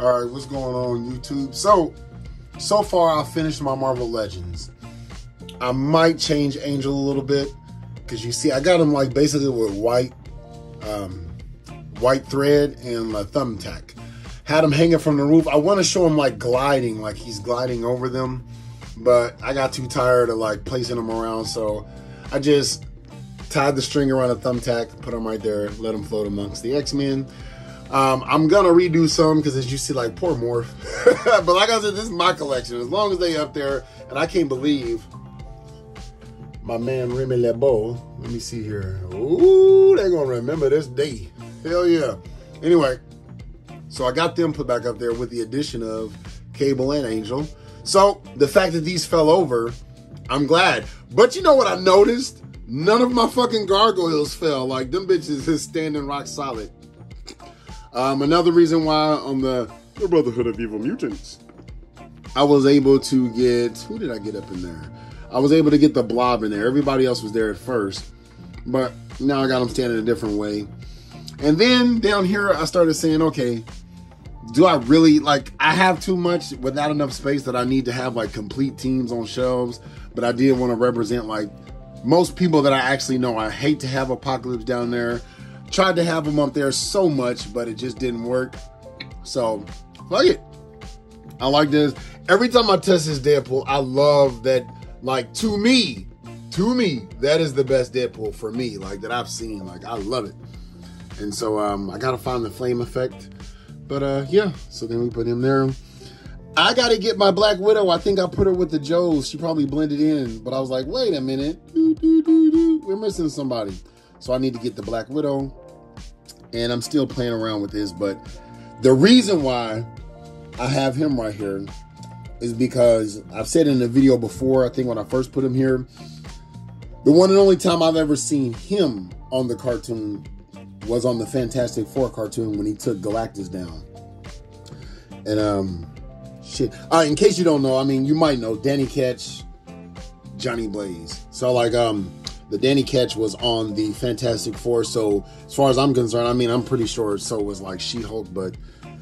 All right, what's going on YouTube? So, so far I finished my Marvel Legends. I might change Angel a little bit because you see I got him like basically with white, um, white thread and a thumbtack. Had him hanging from the roof. I want to show him like gliding, like he's gliding over them, but I got too tired of like placing them around, so I just tied the string around a thumbtack, put them right there, let them float amongst the X Men. Um, I'm gonna redo some because as you see, like poor Morph. but like I said, this is my collection. As long as they up there, and I can't believe my man Remy LeBeau. Let me see here. Ooh, they gonna remember this day. Hell yeah. Anyway, so I got them put back up there with the addition of Cable and Angel. So the fact that these fell over, I'm glad. But you know what I noticed? None of my fucking gargoyles fell. Like them bitches is standing rock solid. Um, another reason why on the, the Brotherhood of Evil Mutants, I was able to get who did I get up in there? I was able to get the blob in there. Everybody else was there at first, but now I got them standing a different way. And then down here, I started saying, okay, do I really like? I have too much without enough space that I need to have like complete teams on shelves, but I did want to represent like most people that I actually know. I hate to have Apocalypse down there. Tried to have them up there so much, but it just didn't work. So, fuck it. I like this. Every time I test this Deadpool, I love that. Like to me, to me, that is the best Deadpool for me. Like that I've seen. Like I love it. And so um, I gotta find the flame effect. But uh, yeah. So then we put him there. I gotta get my Black Widow. I think I put her with the Joes. She probably blended in, but I was like, wait a minute, we're missing somebody. So I need to get the Black Widow. And I'm still playing around with this, but the reason why I have him right here is because I've said in the video before, I think when I first put him here, the one and only time I've ever seen him on the cartoon was on the Fantastic Four cartoon when he took Galactus down. And um shit. Uh, in case you don't know, I mean you might know Danny Ketch, Johnny Blaze. So like um the Danny Ketch was on the Fantastic Four. So as far as I'm concerned, I mean I'm pretty sure so was like She-Hulk, but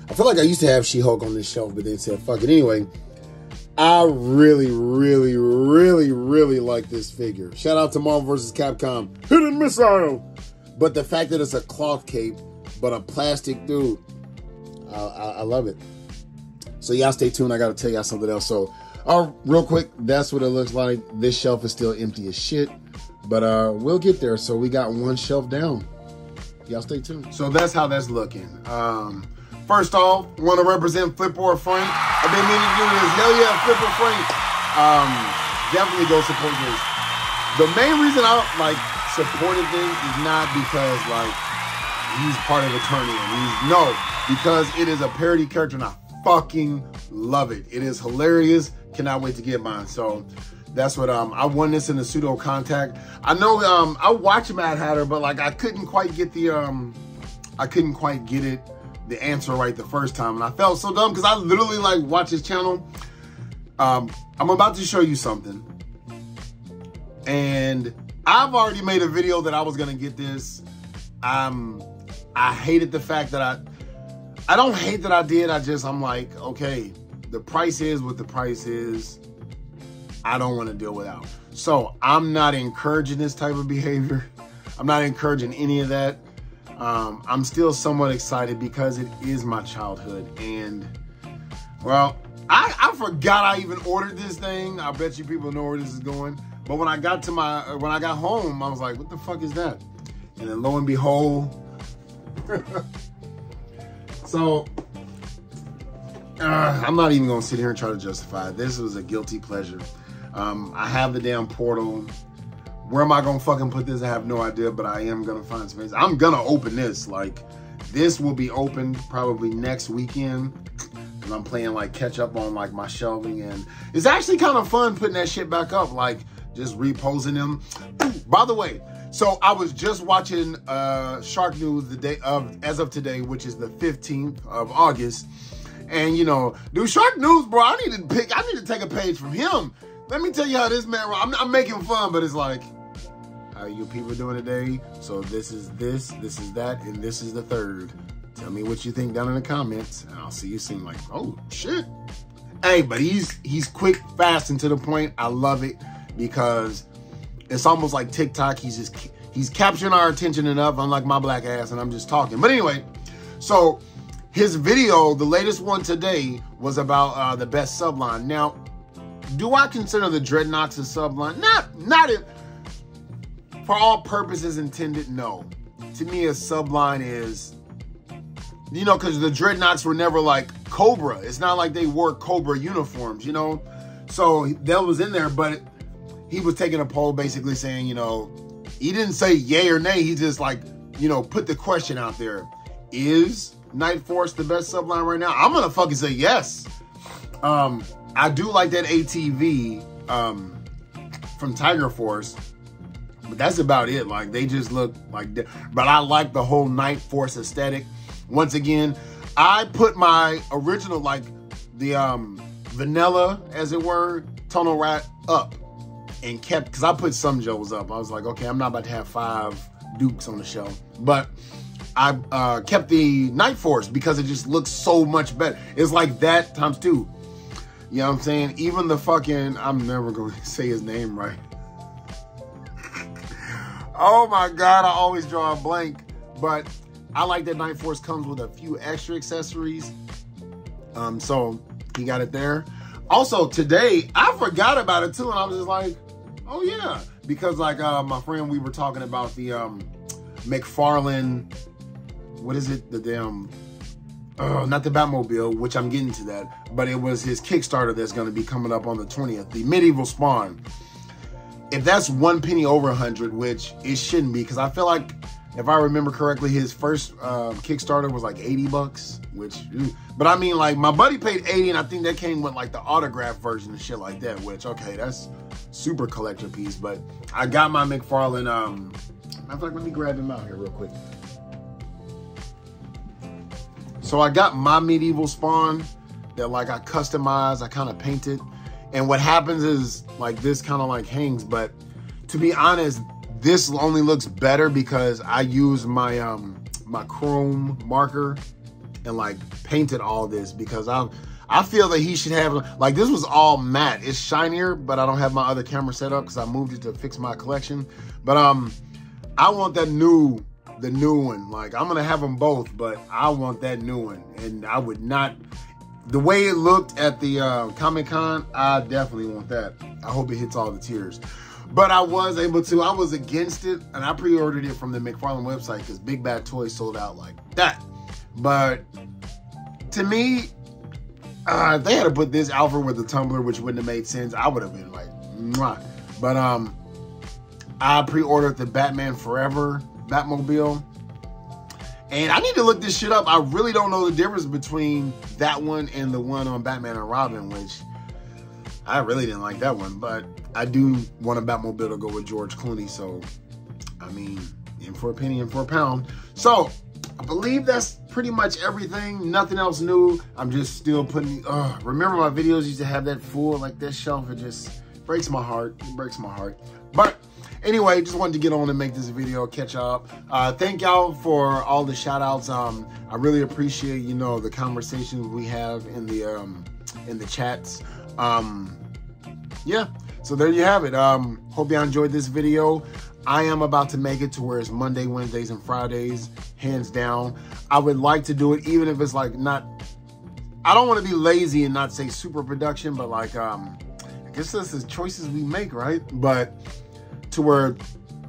I feel like I used to have She-Hulk on this shelf, but then said fuck it anyway. I really, really, really, really like this figure. Shout out to Marvel vs. Capcom. Hidden missile. But the fact that it's a cloth cape, but a plastic dude, I, I, I love it. So y'all stay tuned. I got to tell y'all something else. So, uh, real quick, that's what it looks like. This shelf is still empty as shit, but uh, we'll get there. So we got one shelf down. Y'all stay tuned. So that's how that's looking. Um, first off, want to represent Flipboard Frank. I've been meaning to do this. Hell yeah, Flipboard Frank. Um, definitely go support this. The main reason I like supported this is not because like he's part of Eternian. He's no, because it is a parody character and I fucking love it. It is hilarious. Cannot wait to get mine. So that's what um I won this in the pseudo contact. I know um I watch Mad Hatter, but like I couldn't quite get the um I couldn't quite get it the answer right the first time. And I felt so dumb because I literally like watch his channel. Um, I'm about to show you something. And I've already made a video that I was gonna get this. Um, I hated the fact that I I don't hate that I did. I just I'm like, okay, the price is what the price is. I don't want to deal without. So I'm not encouraging this type of behavior. I'm not encouraging any of that. Um, I'm still somewhat excited because it is my childhood. And, well, I, I forgot I even ordered this thing. I bet you people know where this is going. But when I got to my, when I got home, I was like, what the fuck is that? And then lo and behold, so uh, I'm not even gonna sit here and try to justify it. This was a guilty pleasure. Um, I have the damn portal. Where am I gonna fucking put this? I have no idea, but I am gonna find space. I'm gonna open this. Like, this will be open probably next weekend. And I'm playing like catch up on like my shelving. And it's actually kind of fun putting that shit back up, like just reposing them. By the way, so I was just watching uh, Shark News the day of, as of today, which is the 15th of August. And you know, dude, Shark News, bro, I need to pick, I need to take a page from him. Let me tell you how this man, I'm, I'm making fun, but it's like, how you people doing today? So this is this, this is that, and this is the third. Tell me what you think down in the comments, and I'll see you soon. Like, oh shit. Hey, but he's he's quick, fast, and to the point. I love it because it's almost like TikTok. He's just he's capturing our attention enough, unlike my black ass, and I'm just talking. But anyway, so his video, the latest one today, was about uh, the best subline. Now, do I consider the Dreadnoks a subline? Not, not it. For all purposes intended, no. To me, a subline is, you know, because the Dreadnoks were never like Cobra. It's not like they wore Cobra uniforms, you know. So that was in there, but he was taking a poll basically saying, you know, he didn't say yay or nay. He just like, you know, put the question out there. Is Night Force the best subline right now? I'm gonna fucking say yes. Um, I do like that ATV um, from Tiger Force, but that's about it. Like they just look like, but I like the whole Night Force aesthetic. Once again, I put my original like the um vanilla, as it were, tunnel rat up and kept because I put some Joes up. I was like, okay, I'm not about to have five Dukes on the show, but I uh, kept the Night Force because it just looks so much better. It's like that times two. You know what I'm saying? Even the fucking I'm never going to say his name right. oh my god, I always draw a blank. But I like that Night Force comes with a few extra accessories. Um, so he got it there. Also today, I forgot about it too, and I was just like, Oh yeah, because like uh, my friend, we were talking about the um, McFarlane. What is it? The damn. Uh, not the Batmobile, which I'm getting to that, but it was his Kickstarter that's going to be coming up on the 20th. The Medieval Spawn. If that's one penny over a hundred, which it shouldn't be, because I feel like if I remember correctly, his first uh, Kickstarter was like 80 bucks, which, but I mean, like, my buddy paid 80, and I think that came with like the autograph version and shit like that, which, okay, that's super collector piece. But I got my McFarlane, um, matter of fact, let me grab him out here real quick. So I got my medieval spawn that like I customized, I kind of painted. And what happens is like this kind of like hangs, but to be honest, this only looks better because I use my um my chrome marker and like painted all this because I I feel that he should have like this was all matte. It's shinier, but I don't have my other camera set up because I moved it to fix my collection. But um, I want that new the new one. Like I'm gonna have them both, but I want that new one, and I would not. The way it looked at the uh, Comic Con, I definitely want that. I hope it hits all the tiers. But I was able to, I was against it, and I pre-ordered it from the McFarlane website because Big Bad Toys sold out like that. But to me, uh, they had to put this Alfred with the tumbler, which wouldn't have made sense. I would have been like, Mwah. but um, I pre-ordered the Batman Forever Batmobile. And I need to look this shit up. I really don't know the difference between that one and the one on Batman and Robin, which I really didn't like that one. But I do want a Batmobile to go with George Clooney. So, I mean, in for a penny and for a pound. So, I believe that's pretty much everything. Nothing else new. I'm just still putting, uh, remember my videos used to have that full, like this shelf. It just breaks my heart. It breaks my heart. But anyway, just wanted to get on and make this video, catch up. Uh, thank y'all for all the shout outs. Um, I really appreciate, you know, the conversations we have in the, um, in the chats. Um, yeah, so there you have it. Um, hope y'all enjoyed this video. I am about to make it to where it's Monday, Wednesdays, and Fridays, hands down. I would like to do it even if it's like not, I don't want to be lazy and not say super production, but like, um, I guess that's the choices we make, right? But to where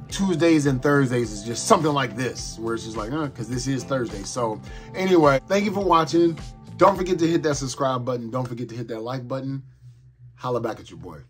Tuesdays and Thursdays is just something like this, where it's just like, uh, because this is Thursday. So anyway, thank you for watching. Don't forget to hit that subscribe button. Don't forget to hit that like button. Holla back at your boy.